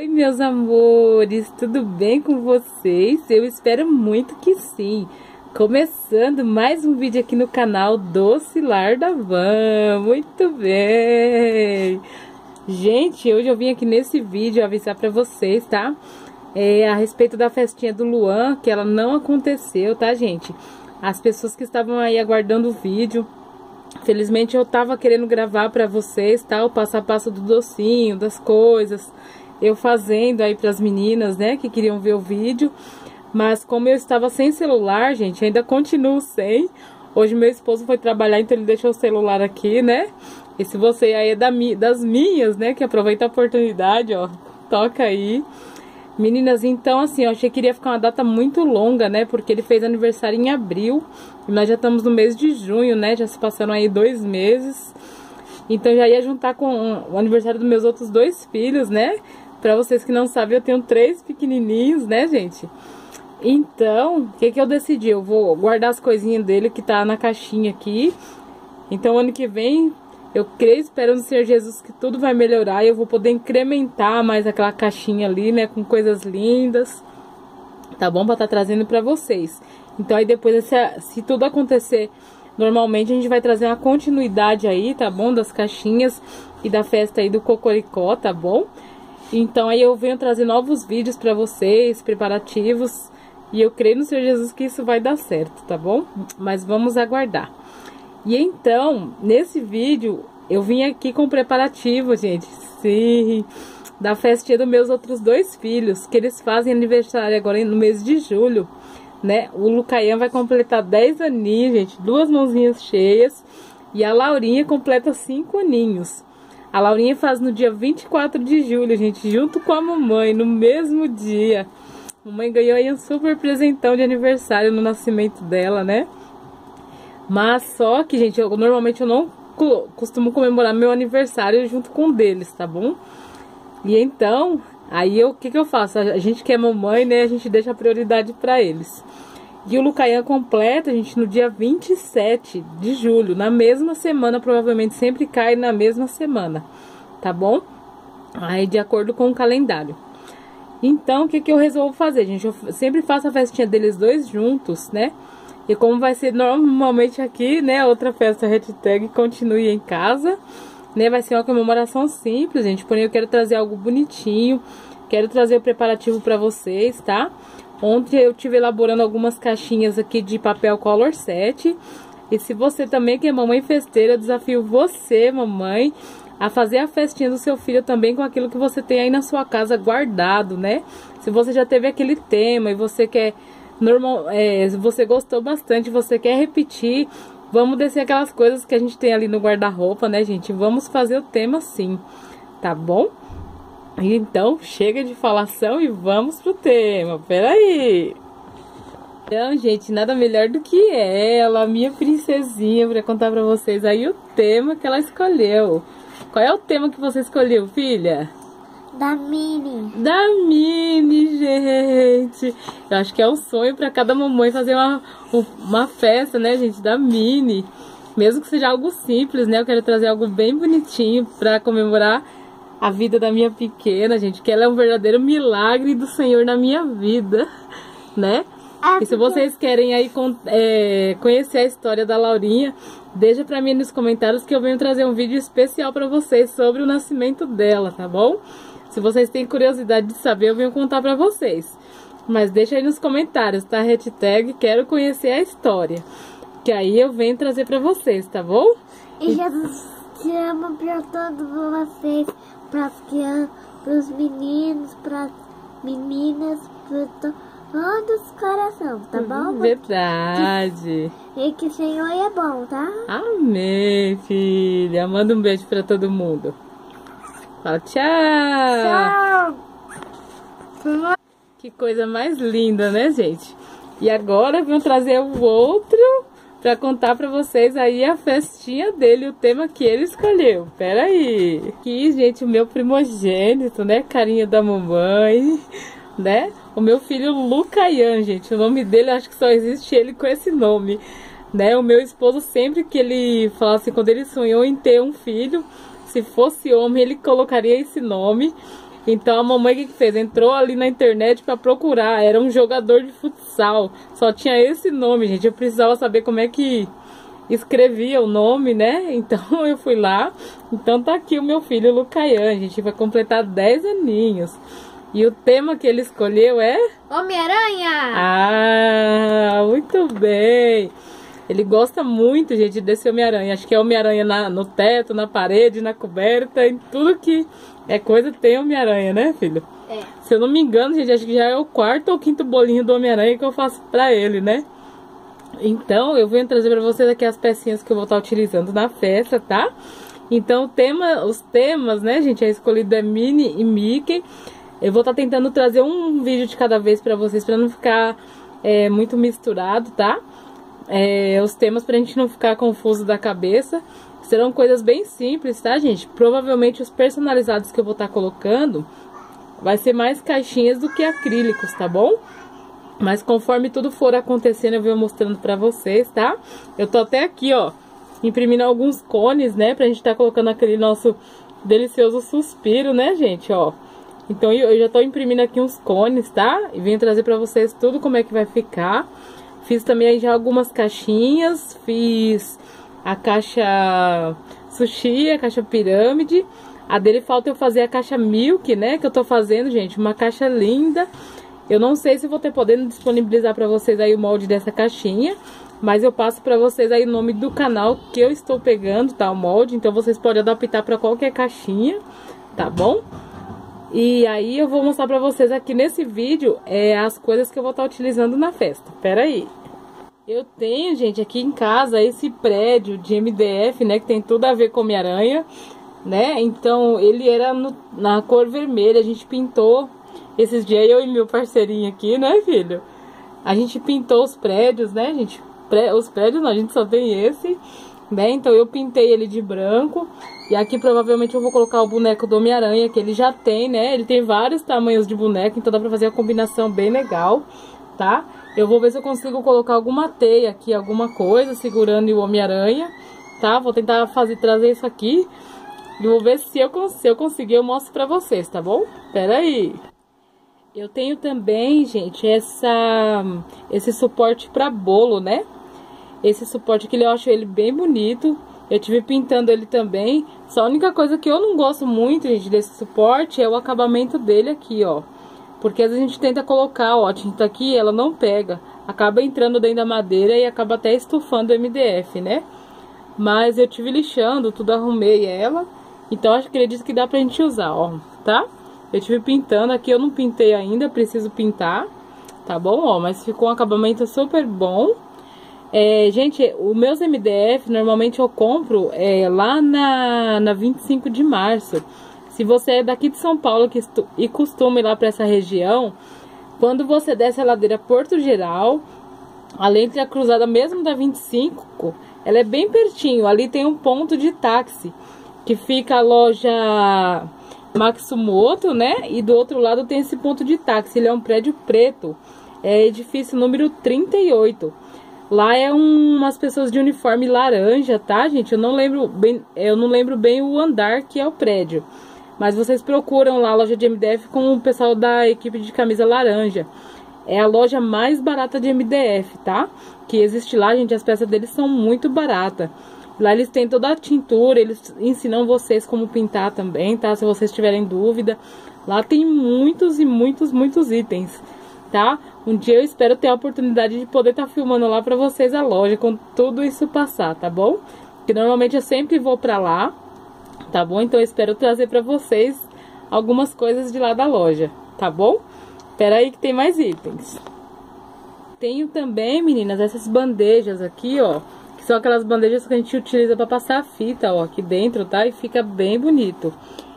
Oi, meus amores, tudo bem com vocês? Eu espero muito que sim. Começando mais um vídeo aqui no canal Doce Lar da Van. Muito bem! Gente, hoje eu vim aqui nesse vídeo avisar pra vocês, tá? É, a respeito da festinha do Luan, que ela não aconteceu, tá, gente? As pessoas que estavam aí aguardando o vídeo, felizmente eu tava querendo gravar pra vocês, tá? O passo a passo do docinho, das coisas eu fazendo aí para as meninas, né, que queriam ver o vídeo. Mas como eu estava sem celular, gente, ainda continuo sem. Hoje meu esposo foi trabalhar, então ele deixou o celular aqui, né? E se você aí é da, das minhas, né, que aproveita a oportunidade, ó, toca aí. Meninas, então assim, eu achei que iria ficar uma data muito longa, né? Porque ele fez aniversário em abril e nós já estamos no mês de junho, né? Já se passaram aí dois meses. Então já ia juntar com o aniversário dos meus outros dois filhos, né? Pra vocês que não sabem, eu tenho três pequenininhos, né, gente? Então, o que que eu decidi? Eu vou guardar as coisinhas dele que tá na caixinha aqui. Então, ano que vem, eu creio, esperando no Senhor Jesus que tudo vai melhorar e eu vou poder incrementar mais aquela caixinha ali, né, com coisas lindas. Tá bom? Pra estar tá trazendo pra vocês. Então, aí depois, se, se tudo acontecer normalmente, a gente vai trazer uma continuidade aí, tá bom? Das caixinhas e da festa aí do Cocoricó, tá bom? Então aí eu venho trazer novos vídeos para vocês, preparativos. E eu creio no Senhor Jesus que isso vai dar certo, tá bom? Mas vamos aguardar. E então, nesse vídeo, eu vim aqui com preparativo, gente. Sim, da festinha dos meus outros dois filhos, que eles fazem aniversário agora no mês de julho, né? O Lucaian vai completar 10 aninhos, gente, duas mãozinhas cheias. E a Laurinha completa 5 aninhos. A Laurinha faz no dia 24 de julho, gente, junto com a mamãe, no mesmo dia. A mamãe ganhou aí um super presentão de aniversário no nascimento dela, né? Mas só que, gente, eu, normalmente eu não costumo comemorar meu aniversário junto com deles, tá bom? E então, aí o que que eu faço? A gente que é mamãe, né, a gente deixa a prioridade para eles. E o Lucaian completa, gente, no dia 27 de julho, na mesma semana, provavelmente sempre cai na mesma semana, tá bom? Aí, de acordo com o calendário. Então, o que, que eu resolvo fazer, gente? Eu sempre faço a festinha deles dois juntos, né? E como vai ser normalmente aqui, né? Outra festa hashtag continue em casa, né? Vai ser uma comemoração simples, gente. Porém, eu quero trazer algo bonitinho. Quero trazer o preparativo para vocês, tá? Ontem eu tive elaborando algumas caixinhas aqui de papel color 7. E se você também que é mamãe festeira, desafio você, mamãe, a fazer a festinha do seu filho também com aquilo que você tem aí na sua casa guardado, né? Se você já teve aquele tema e você quer normal, é, você gostou bastante, você quer repetir, vamos descer aquelas coisas que a gente tem ali no guarda-roupa, né, gente? Vamos fazer o tema sim, tá bom? Então, chega de falação e vamos pro tema. Peraí! Então, gente, nada melhor do que ela, minha princesinha, para contar para vocês aí o tema que ela escolheu. Qual é o tema que você escolheu, filha? Da Mini. Da Mini, gente. Eu acho que é um sonho para cada mamãe fazer uma, uma festa, né, gente, da Mini. Mesmo que seja algo simples, né? Eu quero trazer algo bem bonitinho para comemorar a vida da minha pequena, gente, que ela é um verdadeiro milagre do Senhor na minha vida, né? É e se vocês querem aí é, conhecer a história da Laurinha, deixa pra mim nos comentários que eu venho trazer um vídeo especial pra vocês sobre o nascimento dela, tá bom? Se vocês têm curiosidade de saber, eu venho contar pra vocês. Mas deixa aí nos comentários, tá? Hashtag quero conhecer a história. Que aí eu venho trazer pra vocês, tá bom? E Jesus te ama pra todos vocês para os meninos, para as meninas, para todos os corações, tá bom? Verdade. E que o Senhor é bom, tá? Amém, filha. Manda um beijo para todo mundo. Fala tchau. Tchau. Que coisa mais linda, né, gente? E agora vamos trazer o outro para contar para vocês aí a festinha dele, o tema que ele escolheu. Pera aí. Aqui, gente, o meu primogênito, né? Carinha da mamãe, né? O meu filho Lucaian, gente. O nome dele, acho que só existe ele com esse nome, né? O meu esposo, sempre que ele fala assim, quando ele sonhou em ter um filho, se fosse homem, ele colocaria esse nome. Então a mamãe o que fez? Entrou ali na internet para procurar. Era um jogador de futsal. Só tinha esse nome, gente. Eu precisava saber como é que escrevia o nome, né? Então eu fui lá. Então tá aqui o meu filho Lucaian. A gente vai completar 10 aninhos. E o tema que ele escolheu é Homem-Aranha! Ah, muito bem! Ele gosta muito, gente, desse Homem-Aranha. Acho que é Homem-Aranha no teto, na parede, na coberta, em tudo que é coisa tem Homem-Aranha, né, filho? É. Se eu não me engano, gente, acho que já é o quarto ou quinto bolinho do Homem-Aranha que eu faço pra ele, né? Então, eu vou trazer pra vocês aqui as pecinhas que eu vou estar utilizando na festa, tá? Então, o tema, os temas, né, gente, é escolhido é Minnie e Mickey. Eu vou estar tentando trazer um vídeo de cada vez pra vocês, pra não ficar é, muito misturado, tá? É, os temas pra gente não ficar confuso da cabeça. Serão coisas bem simples, tá, gente? Provavelmente os personalizados que eu vou estar colocando vai ser mais caixinhas do que acrílicos, tá bom? Mas conforme tudo for acontecendo, eu vou mostrando pra vocês, tá? Eu tô até aqui, ó, imprimindo alguns cones, né? Pra gente tá colocando aquele nosso delicioso suspiro, né, gente, ó. Então eu já tô imprimindo aqui uns cones, tá? E venho trazer pra vocês tudo como é que vai ficar. Fiz também já algumas caixinhas, fiz a caixa sushi, a caixa pirâmide. A dele falta eu fazer a caixa milk, né? Que eu tô fazendo, gente. Uma caixa linda. Eu não sei se vou ter podendo disponibilizar para vocês aí o molde dessa caixinha. Mas eu passo para vocês aí o nome do canal que eu estou pegando, tá? O molde. Então vocês podem adaptar para qualquer caixinha, tá bom? E aí eu vou mostrar pra vocês aqui nesse vídeo é, as coisas que eu vou estar utilizando na festa. Pera aí. Eu tenho, gente, aqui em casa esse prédio de MDF, né? Que tem tudo a ver com Homem-Aranha, né? Então, ele era no, na cor vermelha. A gente pintou esses dias, eu e meu parceirinho aqui, né, filho? A gente pintou os prédios, né, gente? Pré, os prédios não, a gente só tem esse, né? Então, eu pintei ele de branco. E aqui, provavelmente, eu vou colocar o boneco do Homem-Aranha, que ele já tem, né? Ele tem vários tamanhos de boneco, então dá pra fazer a combinação bem legal, tá? Eu vou ver se eu consigo colocar alguma teia aqui, alguma coisa, segurando o Homem-Aranha, tá? Vou tentar fazer, trazer isso aqui. E vou ver se eu, se eu conseguir, eu mostro pra vocês, tá bom? Pera aí. Eu tenho também, gente, essa, esse suporte pra bolo, né? Esse suporte aqui, eu acho ele bem bonito. Eu tive pintando ele também. Só a única coisa que eu não gosto muito, gente, desse suporte é o acabamento dele aqui, ó. Porque às vezes a gente tenta colocar ó, a tinta aqui ela não pega. Acaba entrando dentro da madeira e acaba até estufando o MDF, né? Mas eu tive lixando, tudo arrumei ela. Então acho que acredito que dá pra gente usar, ó, tá? Eu tive pintando, aqui eu não pintei ainda, preciso pintar, tá bom? Ó, mas ficou um acabamento super bom. É, gente, os meus MDF normalmente eu compro é, lá na, na 25 de março. Se você é daqui de São Paulo que e costuma ir lá para essa região, quando você desce a ladeira Porto Geral, além de a cruzada mesmo da 25, ela é bem pertinho. Ali tem um ponto de táxi, que fica a loja Maximoto, né? E do outro lado tem esse ponto de táxi. Ele é um prédio preto. É edifício número 38. Lá é um, umas pessoas de uniforme laranja, tá, gente? Eu não lembro bem, eu não lembro bem o andar que é o prédio. Mas vocês procuram lá a loja de MDF com o pessoal da equipe de camisa laranja. É a loja mais barata de MDF, tá? Que existe lá, gente. As peças deles são muito baratas. Lá eles têm toda a tintura, eles ensinam vocês como pintar também, tá? Se vocês tiverem dúvida. Lá tem muitos e muitos, muitos itens, tá? Um dia eu espero ter a oportunidade de poder estar tá filmando lá pra vocês a loja, quando tudo isso passar, tá bom? Que normalmente eu sempre vou pra lá tá bom? Então eu espero trazer pra vocês algumas coisas de lá da loja, tá bom? Espera aí que tem mais itens. Tenho também, meninas, essas bandejas aqui, ó. Que são aquelas bandejas que a gente utiliza pra passar a fita, ó, aqui dentro, tá? E fica bem bonito.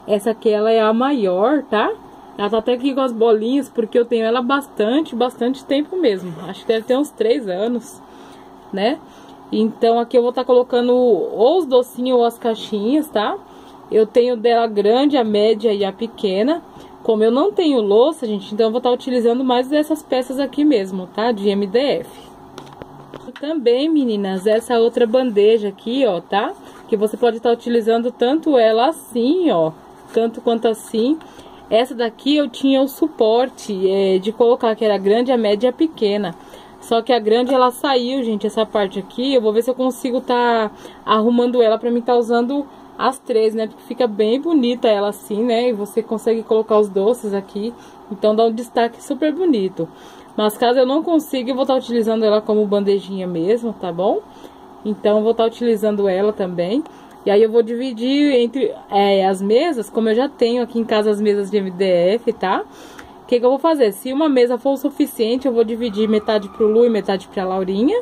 Essa aqui, ela é a maior, tá? Ela tá até aqui com as bolinhas, porque eu tenho ela bastante, bastante tempo mesmo. Acho que deve ter uns 3 anos, né? Então aqui eu vou estar tá colocando ou os docinhos ou as caixinhas, tá? Eu tenho dela grande, a média e a pequena. Como eu não tenho louça, gente, então eu vou estar utilizando mais dessas peças aqui mesmo, tá? De MDF. Também, meninas, essa outra bandeja aqui, ó, tá? Que você pode estar utilizando tanto ela assim, ó, tanto quanto assim. Essa daqui eu tinha o suporte é, de colocar, que era grande, a média e a pequena. Só que a grande ela saiu, gente, essa parte aqui. Eu vou ver se eu consigo tá arrumando ela pra mim tá usando as três, né? Porque fica bem bonita ela assim, né? E você consegue colocar os doces aqui. Então dá um destaque super bonito. Mas caso eu não consiga, eu vou estar utilizando ela como bandejinha mesmo, tá bom? Então vou estar utilizando ela também. E aí eu vou dividir entre é, as mesas, como eu já tenho aqui em casa as mesas de MDF, tá? O que, que eu vou fazer? Se uma mesa for o suficiente, eu vou dividir metade pro Lu e metade pra Laurinha,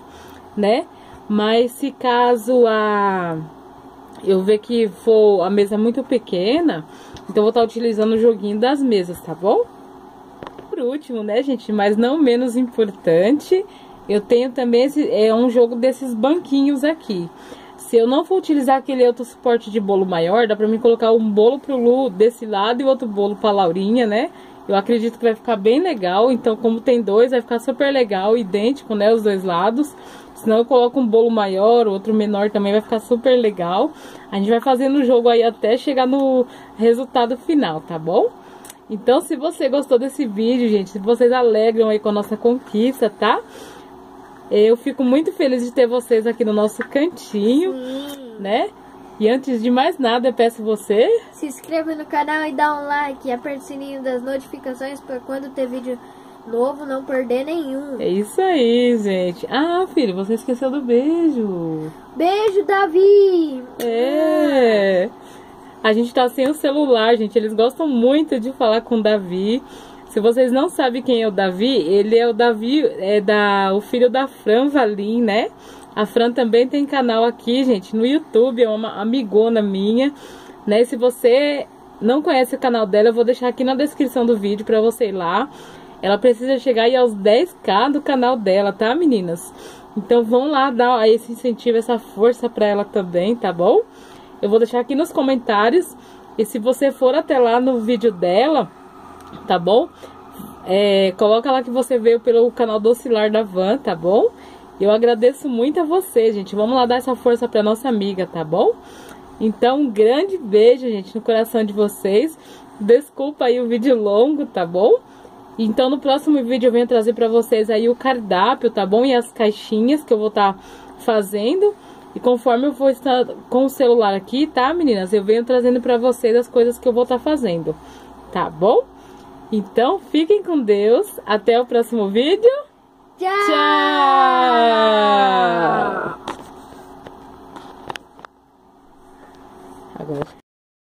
né? Mas se caso a eu ver que for a mesa muito pequena, então vou estar utilizando o joguinho das mesas, tá bom? Por último, né, gente, mas não menos importante, eu tenho também esse, é um jogo desses banquinhos aqui. Se eu não for utilizar aquele outro suporte de bolo maior, dá pra mim colocar um bolo pro Lu desse lado e outro bolo pra Laurinha, né? Eu acredito que vai ficar bem legal, então como tem dois, vai ficar super legal, idêntico, né, os dois lados. Senão eu coloco um bolo maior, outro menor também, vai ficar super legal. A gente vai fazendo o jogo aí até chegar no resultado final, tá bom? Então, se você gostou desse vídeo, gente, se vocês alegram aí com a nossa conquista, tá? Eu fico muito feliz de ter vocês aqui no nosso cantinho, Sim. né? E antes de mais nada, eu peço você... Se inscreva no canal e dá um like e aperte o sininho das notificações para quando ter vídeo novo não perder nenhum. É isso aí, gente. Ah, filho, você esqueceu do beijo. Beijo, Davi! É... A gente tá sem o celular, gente. Eles gostam muito de falar com o Davi. Se vocês não sabem quem é o Davi, ele é o Davi, é da, o filho da Fran Valim, né? A Fran também tem canal aqui, gente, no YouTube, é uma amigona minha, né? Se você não conhece o canal dela, eu vou deixar aqui na descrição do vídeo pra você ir lá. Ela precisa chegar aí aos 10k do canal dela, tá, meninas? Então vão lá dar esse incentivo, essa força pra ela também, tá bom? Eu vou deixar aqui nos comentários. E se você for até lá no vídeo dela, tá bom? É, coloca lá que você veio pelo canal do Oscilar da Van, tá bom? Eu agradeço muito a você, gente. Vamos lá dar essa força pra nossa amiga, tá bom? Então, um grande beijo, gente, no coração de vocês. Desculpa aí o vídeo longo, tá bom? Então, no próximo vídeo eu venho trazer pra vocês aí o cardápio, tá bom? E as caixinhas que eu vou estar tá fazendo. E conforme eu vou estar com o celular aqui, tá, meninas? Eu venho trazendo pra vocês as coisas que eu vou estar tá fazendo, tá bom? Então, fiquem com Deus. Até o próximo vídeo. Tchau! Tchau! Agora